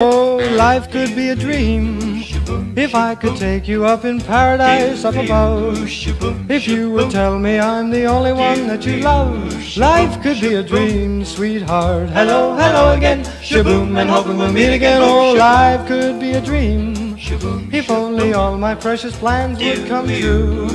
Oh, life could be a dream if I could take you up in paradise up above. If you would tell me I'm the only one that you love, life could be a dream, sweetheart. Hello, hello again, shaboom, and hoping we'll meet again. Oh, life could be a dream if only all my precious plans would come true.